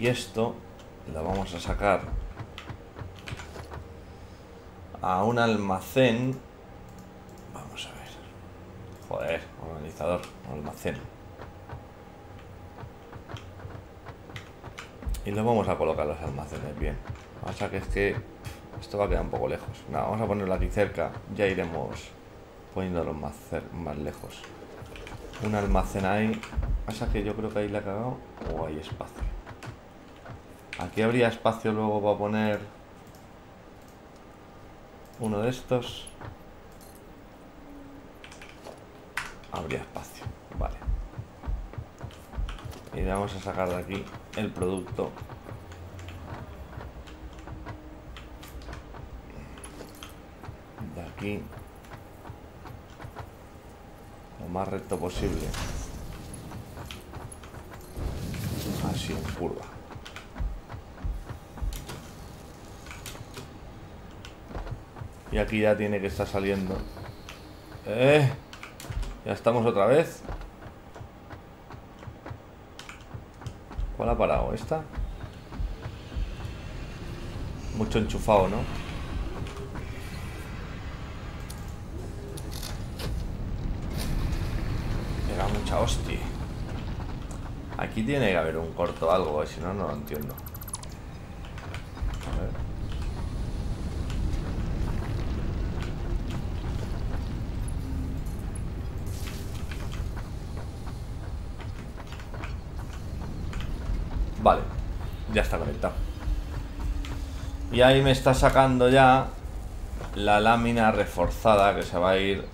Y esto lo vamos a sacar a un almacén. Vamos a ver. Joder, organizador, almacén. Y lo vamos a colocar los almacenes bien. Pasa que es que esto va a quedar un poco lejos. Nada, vamos a ponerlo aquí cerca. Ya iremos poniéndolo más, más lejos. Un almacén ahí. Pasa que yo creo que ahí le ha cagado. O hay espacio. Aquí habría espacio luego para poner uno de estos. Habría espacio. Vale. Y vamos a sacar de aquí el producto de aquí lo más recto posible así en curva aquí ya tiene que estar saliendo eh, ya estamos otra vez ¿Cuál ha parado? ¿Esta? Mucho enchufado, ¿no? Era mucha hostia. Aquí tiene que haber un corto algo, si no, no lo entiendo. A ver. Vale, ya está conectado. Y ahí me está sacando ya la lámina reforzada que se va a ir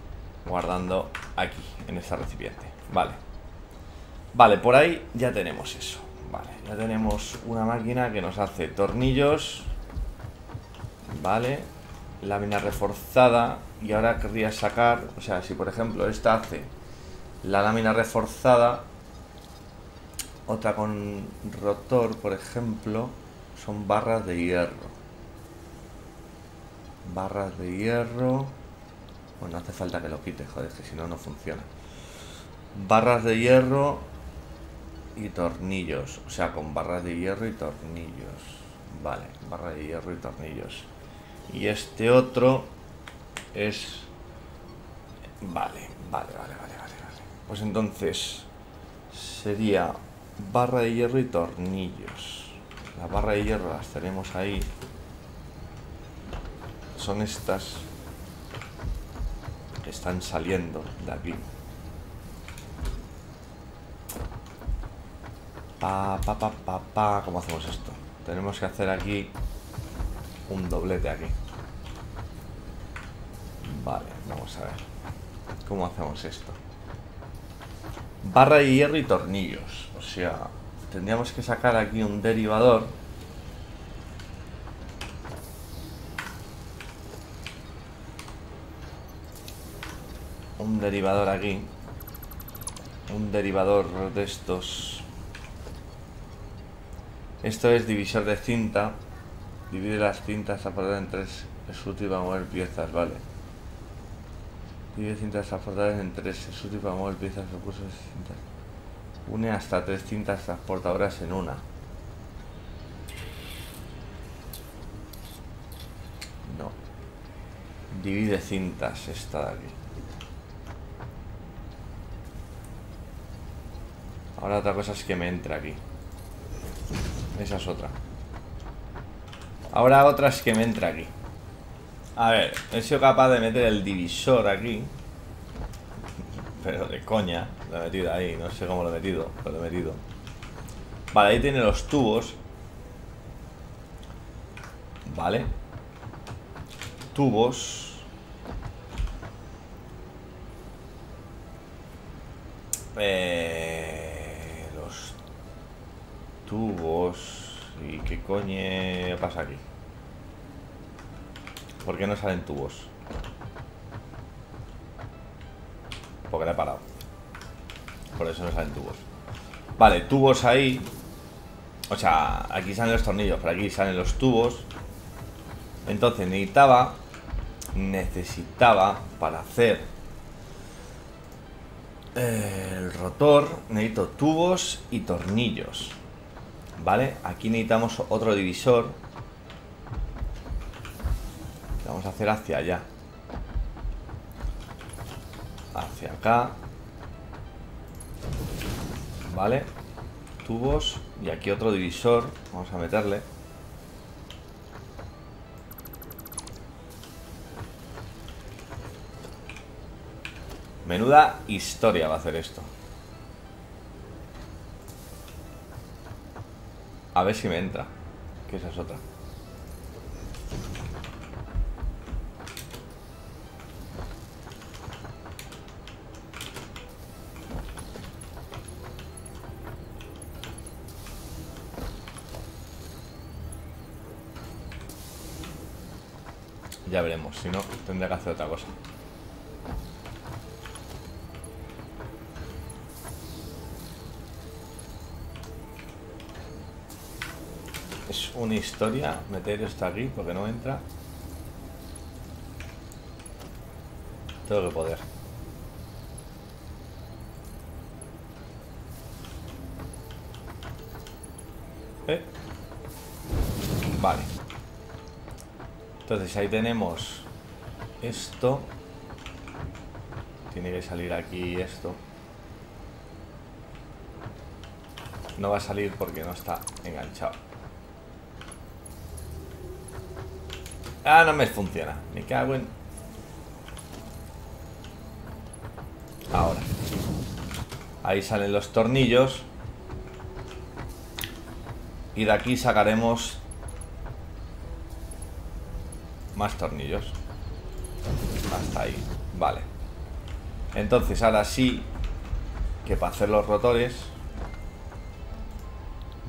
guardando aquí, en este recipiente. Vale. Vale, por ahí ya tenemos eso. Vale, ya tenemos una máquina que nos hace tornillos. Vale. Lámina reforzada. Y ahora querría sacar, o sea, si por ejemplo esta hace la lámina reforzada, otra con rotor, por ejemplo, son barras de hierro. Barras de hierro. Pues no hace falta que lo quite, joder, que si no, no funciona. Barras de hierro y tornillos. O sea, con barras de hierro y tornillos. Vale, barra de hierro y tornillos. Y este otro es... Vale, vale, vale, vale, vale. vale. Pues entonces sería barra de hierro y tornillos. La barra de hierro las tenemos ahí. Son estas que están saliendo de aquí. Pa, pa, pa, pa, pa. ¿Cómo hacemos esto? Tenemos que hacer aquí un doblete aquí. Vale, vamos a ver. ¿Cómo hacemos esto? Barra de hierro y tornillos. O sea, tendríamos que sacar aquí un derivador. Un derivador aquí. Un derivador de estos. Esto es divisor de cinta. Divide las cintas a poner en tres. Es útil para mover piezas, vale. Divide cintas transportadoras en tres. Es útil para mover piezas recursos de cintas. Une hasta tres cintas transportadoras en una. No. Divide cintas esta de aquí. Ahora otra cosa es que me entre aquí. Esa es otra. Ahora otra es que me entra aquí. A ver, he sido capaz de meter el divisor aquí. Pero de coña. Lo he metido ahí. No sé cómo lo he metido. Pero lo he metido. Vale, ahí tiene los tubos. Vale. Tubos. Eh, los tubos. ¿Y qué coño pasa aquí? ¿Por qué no salen tubos? Porque la he parado. Por eso no salen tubos. Vale, tubos ahí. O sea, aquí salen los tornillos, por aquí salen los tubos. Entonces necesitaba. Necesitaba para hacer el rotor. Necesito tubos y tornillos. Vale, aquí necesitamos otro divisor. Vamos a hacer hacia allá. Hacia acá. Vale. Tubos. Y aquí otro divisor. Vamos a meterle. Menuda historia va a hacer esto. A ver si me entra. Que esa es otra. Ya veremos, si no, tendré que hacer otra cosa. Es una historia meter esto aquí porque no entra. Tengo que poder. ¿Eh? Vale. Entonces ahí tenemos esto. Tiene que salir aquí esto. No va a salir porque no está enganchado. Ah, no me funciona. Me cago en... Ahora. Ahí salen los tornillos. Y de aquí sacaremos más tornillos. Hasta ahí. Vale. Entonces ahora sí que para hacer los rotores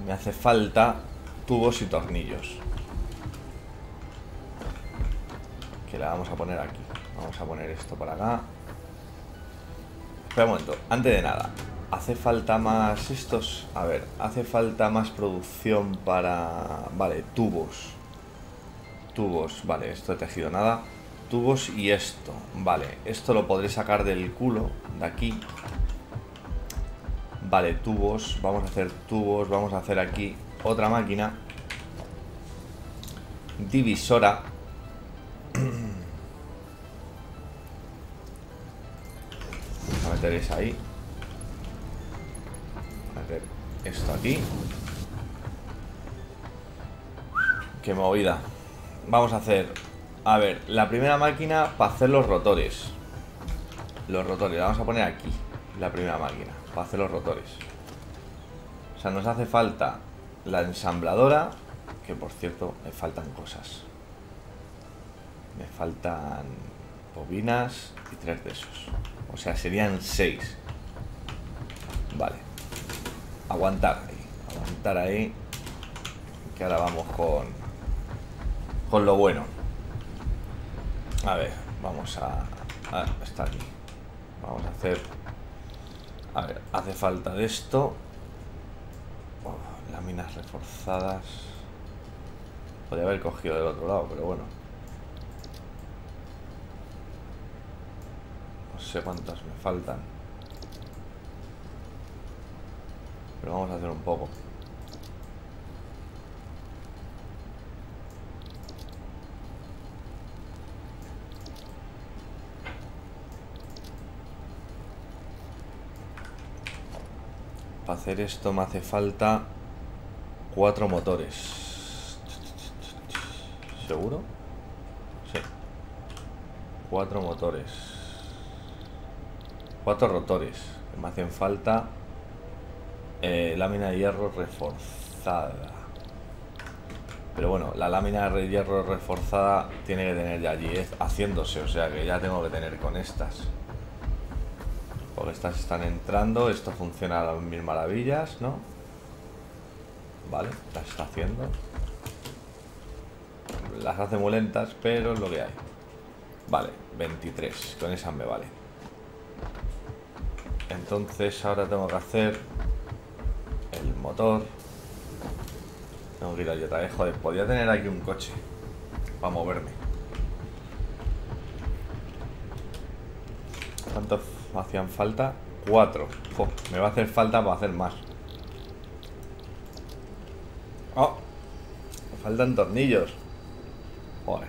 me hace falta tubos y tornillos. Que la vamos a poner aquí. Vamos a poner esto por acá. Espera un momento. Antes de nada, ¿hace falta más estos? A ver, hace falta más producción para... Vale, tubos. Tubos, vale, esto he tejido nada. Tubos y esto, vale. Esto lo podré sacar del culo, de aquí. Vale, tubos, vamos a hacer tubos, vamos a hacer aquí otra máquina. Divisora. Vamos a meter esa ahí. Meter esto aquí. Qué movida. Vamos a hacer... A ver, la primera máquina para hacer los rotores. Los rotores, vamos a poner aquí. La primera máquina, para hacer los rotores. O sea, nos hace falta la ensambladora, que por cierto, me faltan cosas. Me faltan bobinas y tres de esos. O sea, serían seis. Vale. Aguantar ahí. Aguantar ahí. Que ahora vamos con... Con lo bueno. A ver, vamos a... a está aquí. Vamos a hacer... A ver, hace falta de esto. Oh, láminas reforzadas. Podría haber cogido del otro lado, pero bueno. No sé cuántas me faltan. Pero vamos a hacer un poco. Hacer esto me hace falta cuatro motores. ¿Seguro? Sí. Cuatro motores. Cuatro rotores. Me hacen falta eh, lámina de hierro reforzada. Pero bueno, la lámina de hierro reforzada tiene que tener ya allí haciéndose, o sea que ya tengo que tener con estas. Porque estas están entrando, esto funciona a las mil maravillas, ¿no? Vale, las está haciendo. Las hace muy lentas, pero es lo que hay. Vale, 23, con esas me vale. Entonces ahora tengo que hacer el motor. Tengo que ir allí otra vez. Joder, podría tener aquí un coche para moverme. ¿Cuánto hacían falta? Cuatro. me va a hacer falta para hacer más. Oh, me faltan tornillos. Joder.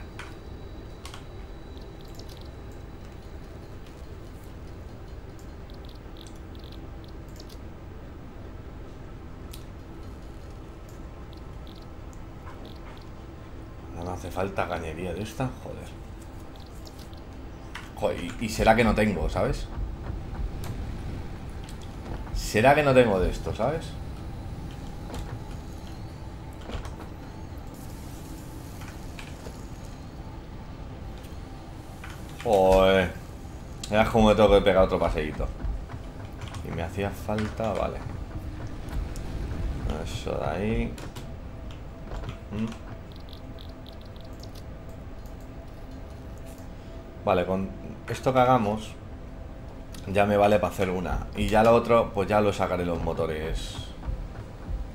No hace falta cañería de esta, joder. Joder, y, y será que no tengo, ¿sabes? Será que no tengo de esto, ¿sabes? Joder. Es como me tengo que pegar otro paseíto. Y me hacía falta, vale. Eso de ahí. Mm. Vale, con esto que hagamos ya me vale para hacer una. Y ya lo otro, pues ya lo sacaré los motores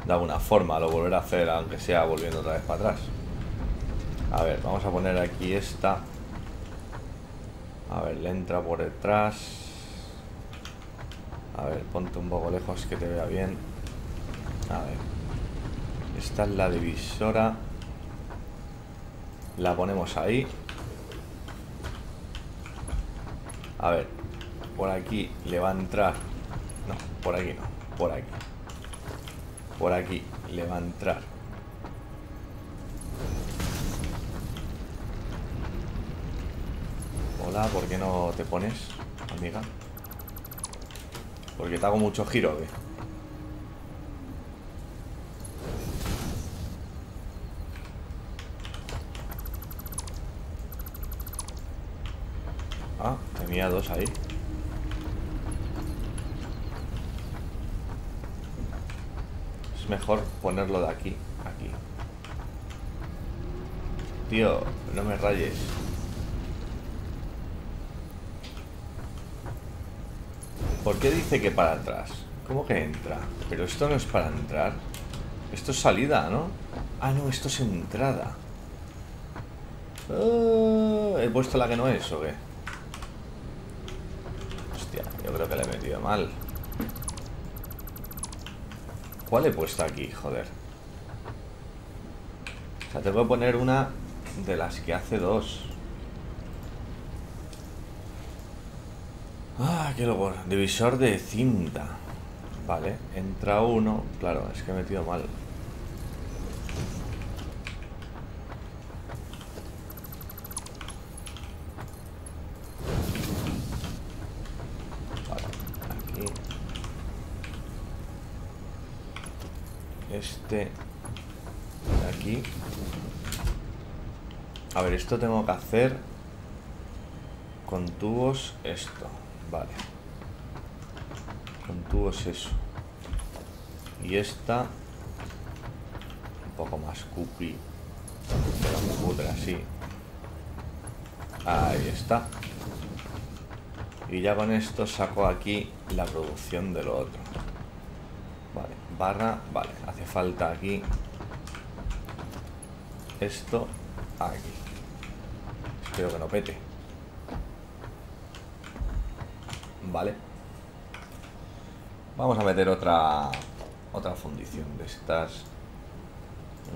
de alguna forma. Lo volveré a hacer, aunque sea volviendo otra vez para atrás. A ver, vamos a poner aquí esta. A ver, le entra por detrás. A ver, ponte un poco lejos que te vea bien. A ver. Esta es la divisora. La ponemos ahí. A ver. Por aquí le va a entrar. No, por aquí no. Por aquí. Por aquí le va a entrar Hola, ¿por qué no te pones, amiga? Porque te hago mucho giro, ¿qué? Ah, tenía dos ahí. Mejor ponerlo de aquí, aquí. Tío, no me rayes. ¿Por qué dice que para atrás? ¿Cómo que entra? Pero esto no es para entrar. Esto es salida, ¿no? Ah, no, esto es entrada. Ah, ¿He puesto la que no es o qué? Hostia, yo creo que la he metido mal. ¿Cuál he puesto aquí? Joder. O sea, tengo que poner una de las que hace dos. Ah, qué luego Divisor de cinta. Vale, entra uno. Claro, es que he metido mal. Vale, aquí. Este. De aquí. A ver, esto tengo que hacer con tubos esto. Vale. Con tubos eso. Y esta. Un poco más cookie. Pero así. Ahí está. Y ya con esto saco aquí la producción de lo otro. Vale, barra, vale, hace falta aquí esto aquí. Espero que no pete. Vale. Vamos a meter otra otra fundición de estas.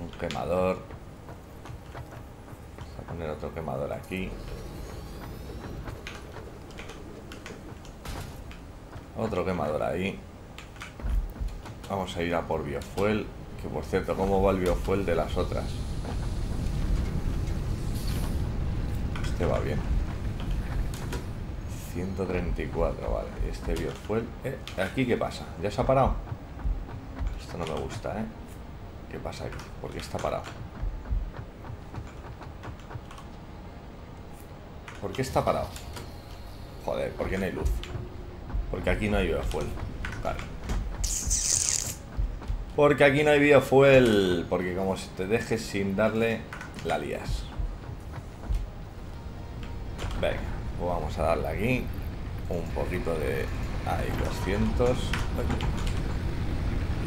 Un quemador. Vamos a poner otro quemador aquí. Otro quemador ahí. Vamos a ir a por biofuel. Que por cierto, ¿cómo va el biofuel de las otras? Este va bien. 134, vale. Este biofuel... Eh, ¿Aquí qué pasa? ¿Ya se ha parado? Esto no me gusta, ¿eh? ¿Qué pasa aquí? ¿Por qué está parado? ¿Por qué está parado? Joder, ¿por qué no hay luz? Porque aquí no hay biofuel. Claro. Porque aquí no hay biofuel. Porque como si te dejes sin darle, la lías. Venga. Pues vamos a darle aquí un poquito de... Ahí, 200.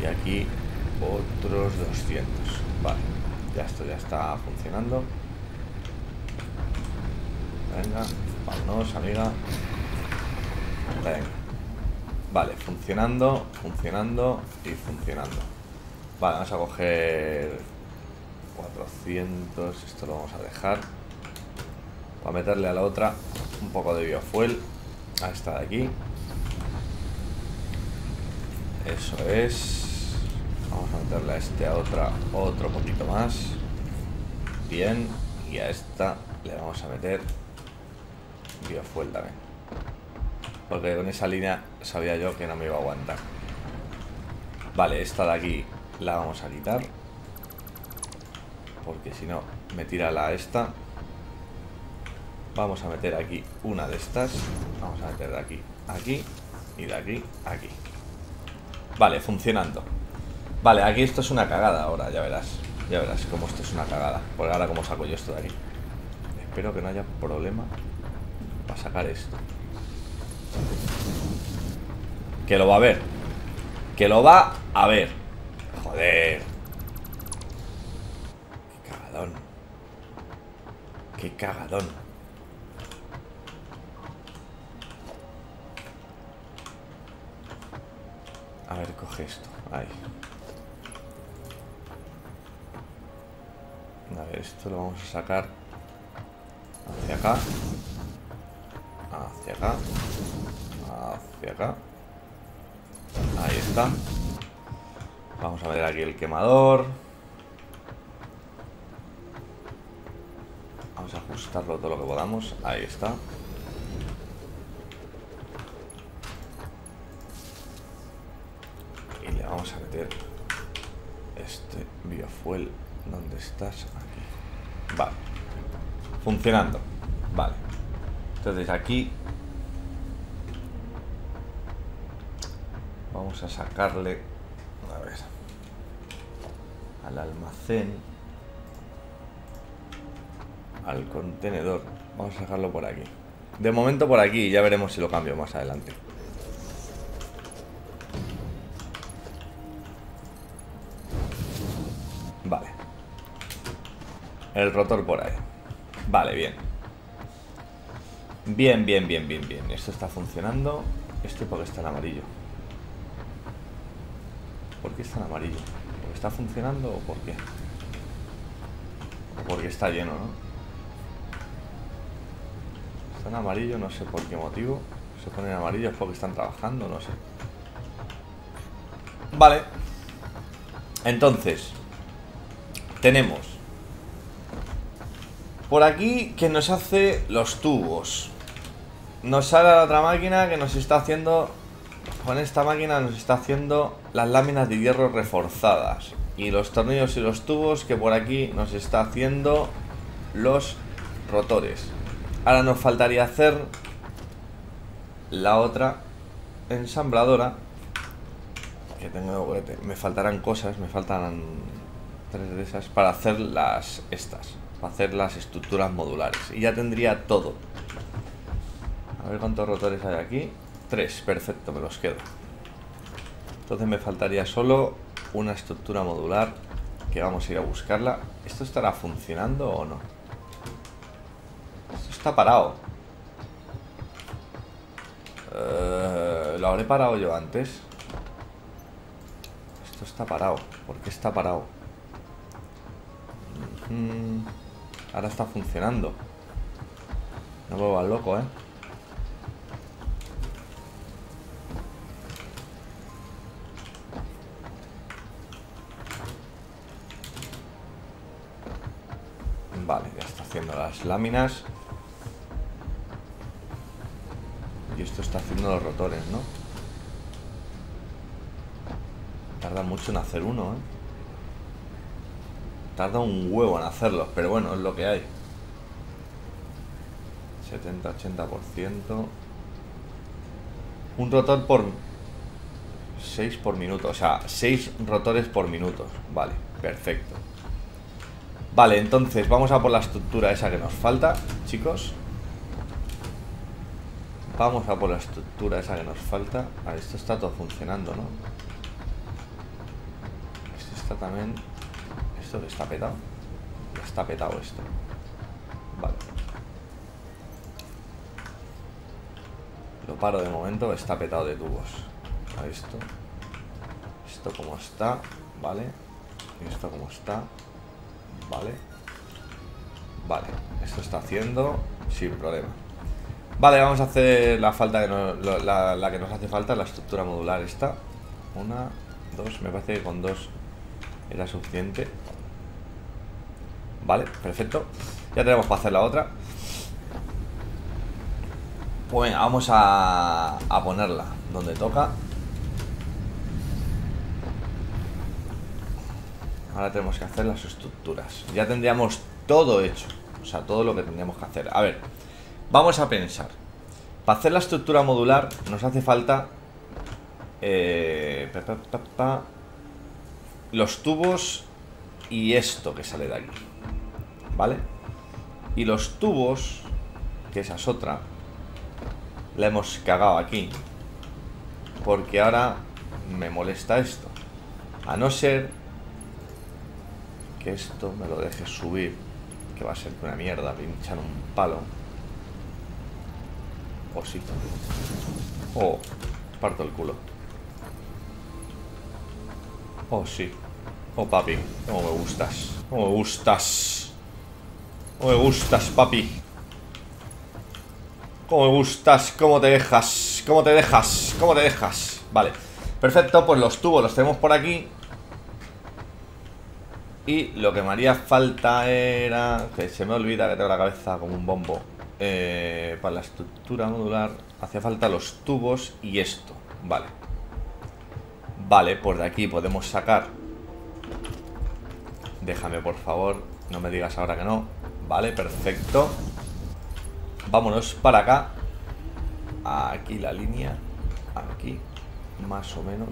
Y aquí otros 200. Vale, ya esto ya está funcionando. Venga, vámonos, amiga. Venga. Vale, funcionando, funcionando y funcionando. Vale, vamos a coger 400. Esto lo vamos a dejar. Para meterle a la otra un poco de biofuel. A esta de aquí. Eso es. Vamos a meterle a este a otra otro poquito más. Bien. Y a esta le vamos a meter biofuel también. Porque con esa línea sabía yo que no me iba a aguantar. Vale, esta de aquí la vamos a quitar. Porque si no, me tira la esta. Vamos a meter aquí una de estas. Vamos a meter de aquí, aquí. Y de aquí, aquí. Vale, funcionando. Vale, aquí esto es una cagada ahora, ya verás. Ya verás cómo esto es una cagada. Porque ahora cómo saco yo esto de aquí. Espero que no haya problema para sacar esto. Que lo va a ver. Que lo va a ver. Joder. Qué cagadón. Qué cagadón. A ver, coge esto. Ahí. A ver, esto lo vamos a sacar hacia acá. Hacia acá. Hacia acá. Ahí está. Vamos a ver aquí el quemador. Vamos a ajustarlo todo lo que podamos. Ahí está. Y le vamos a meter este biofuel. ¿Dónde estás? Aquí. Vale. Funcionando. Vale. Entonces aquí vamos a sacarle a ver al almacén al contenedor vamos a sacarlo por aquí de momento por aquí ya veremos si lo cambio más adelante el rotor por ahí vale bien bien bien bien bien bien esto está funcionando este porque está en amarillo ¿Por qué está en amarillo? ¿Porque está funcionando o por qué? O porque está lleno, ¿no? Está en amarillo, no sé por qué motivo. Se pone en amarillo, es porque están trabajando, no sé. Vale. Entonces, tenemos por aquí que nos hace los tubos. Nos sale la otra máquina que nos está haciendo con esta máquina nos está haciendo las láminas de hierro reforzadas y los tornillos y los tubos que por aquí nos está haciendo los rotores. Ahora nos faltaría hacer la otra ensambladora que tengo me faltarán cosas, me faltan tres de esas para hacer las estas, para hacer las estructuras modulares y ya tendría todo. A ver cuántos rotores hay aquí. Tres, perfecto, me los quedo. Entonces me faltaría solo una estructura modular que vamos a ir a buscarla. ¿Esto estará funcionando o no? Esto está parado. Eh, ¿Lo habré parado yo antes? Esto está parado. ¿Por qué está parado? Ahora está funcionando. No me vuelvas loco, ¿eh? Vale, ya está haciendo las láminas. Y esto está haciendo los rotores, ¿no? Tarda mucho en hacer uno, ¿eh? Tarda un huevo en hacerlos, pero bueno, es lo que hay. 70-80%. Un rotor por 6 por minuto, o sea, 6 rotores por minuto. Vale, perfecto. Vale, entonces vamos a por la estructura esa que nos falta, chicos. Vamos a por la estructura esa que nos falta. A esto está todo funcionando, ¿no? Esto está también... ¿Esto está petado? está petado esto. Vale. Lo paro de momento, está petado de tubos. A esto. Esto como está, ¿vale? ¿Y esto cómo está? Vale. Vale, esto está haciendo sin problema. Vale, vamos a hacer la falta que nos, la, que nos hace falta, la estructura modular esta. Una, dos, me parece que con dos era suficiente. Vale, perfecto. Ya tenemos para hacer la otra. Pues vamos a, ponerla donde toca. Ahora tenemos que hacer las estructuras. Ya tendríamos todo hecho. O sea, todo lo que tendríamos que hacer. A ver, vamos a pensar. Para hacer la estructura modular nos hace falta... Eh, los tubos y esto que sale de aquí. ¿Vale? Y los tubos, que esa es otra, la hemos cagado aquí. Porque ahora me molesta esto. A no ser que esto me lo deje subir, que va a ser una mierda, pinchar un palo. O sí. O parto el culo. Oh, sí. Oh, papi. Cómo me gustas. Cómo me gustas. Cómo me gustas, papi. Cómo me gustas. Cómo te dejas. Cómo te dejas. Cómo te dejas. Vale. Perfecto, pues los tubos los tenemos por aquí. Y lo que me haría falta era... Que se me olvida que tengo la cabeza como un bombo. Eh, para la estructura modular hace falta los tubos y esto. Vale. Vale, pues de aquí podemos sacar... Déjame, por favor. No me digas ahora que no. Vale, perfecto. Vámonos para acá. Aquí la línea. Aquí. Más o menos.